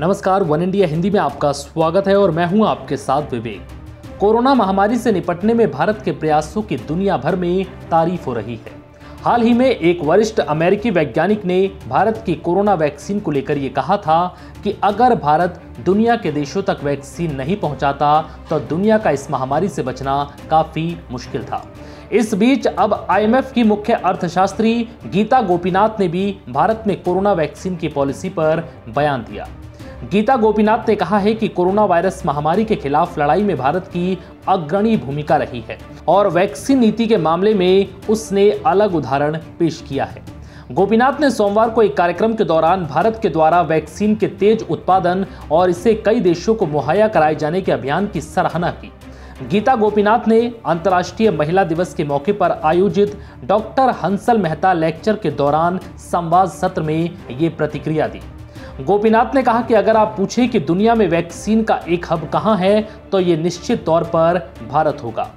नमस्कार, one India Hindi में आपका स्वागत है और मैं हूँ आपके साथ विवेक। कोरोना महामारी से निपटने में भारत के प्रयासों की दुनिया भर में तारीफ़ हो रही है। हाल ही में एक वरिष्ठ अमेरिकी वैज्ञानिक ने भारत की कोरोना वैक्सीन को लेकर ये कहा था कि अगर भारत दुनिया के देशों तक वैक्सीन नहीं पहुंचाता तो दुनिया का इस महामारी से बचना काफ़ी मुश्किल था। इस बीच अब आईएमएफ की मुख्य अर्थशास्त्री गीता गोपीनाथ ने भी भारत में कोरोना वैक्सीन की पॉलिसी पर बयान दिया। गीता गोपीनाथ ने कहा है कि कोरोना वायरस महामारी के खिलाफ लड़ाई में भारत की अग्रणी भूमिका रही है और वैक्सीन नीति के मामले में उसने अलग उदाहरण पेश किया है। गोपीनाथ ने सोमवार को एक कार्यक्रम के दौरान भारत के द्वारा वैक्सीन के तेज उत्पादन और इसे कई देशों को मुहैया कराए जाने के अभियान की सराहना की। गीता गोपीनाथ ने अंतर्राष्ट्रीय महिला दिवस के मौके पर आयोजित डॉक्टर हंसल मेहता लेक्चर के दौरान संवाद सत्र में ये प्रतिक्रिया दी। गोपीनाथ ने कहा कि अगर आप पूछें कि दुनिया में वैक्सीन का एक हब कहाँ है तो ये निश्चित तौर पर भारत होगा।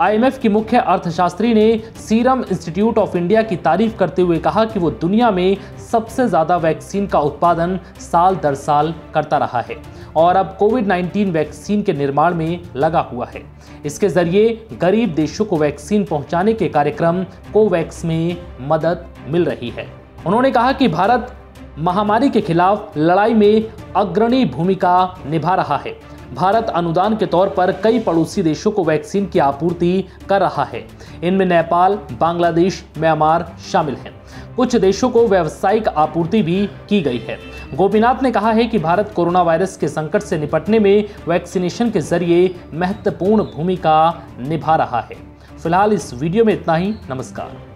आईएमएफ की मुख्य अर्थशास्त्री ने सीरम इंस्टीट्यूट ऑफ़ इंडिया की तारीफ़ करते हुए कहा कि वो दुनिया में सबसे ज़्यादा वैक्सीन का उत्पादन साल दर साल करता रहा है और अब कोविड 19 वैक्सीन के निर्माण में लगा हुआ है। इसके ज़रिए गरीब देशों को वैक्सीन पहुँचाने के कार्यक्रम कोवैक्स में मदद मिल रही है। उन्होंने कहा कि भारत महामारी के खिलाफ लड़ाई में अग्रणी भूमिका निभा रहा है। भारत अनुदान के तौर पर कई पड़ोसी देशों को वैक्सीन की आपूर्ति कर रहा है। इनमें नेपाल, बांग्लादेश, म्यांमार शामिल हैं। कुछ देशों को व्यावसायिक आपूर्ति भी की गई है। गोपीनाथ ने कहा है कि भारत कोरोना वायरस के संकट से निपटने में वैक्सीनेशन के ज़रिए महत्वपूर्ण भूमिका निभा रहा है। फ़िलहाल इस वीडियो में इतना ही। नमस्कार।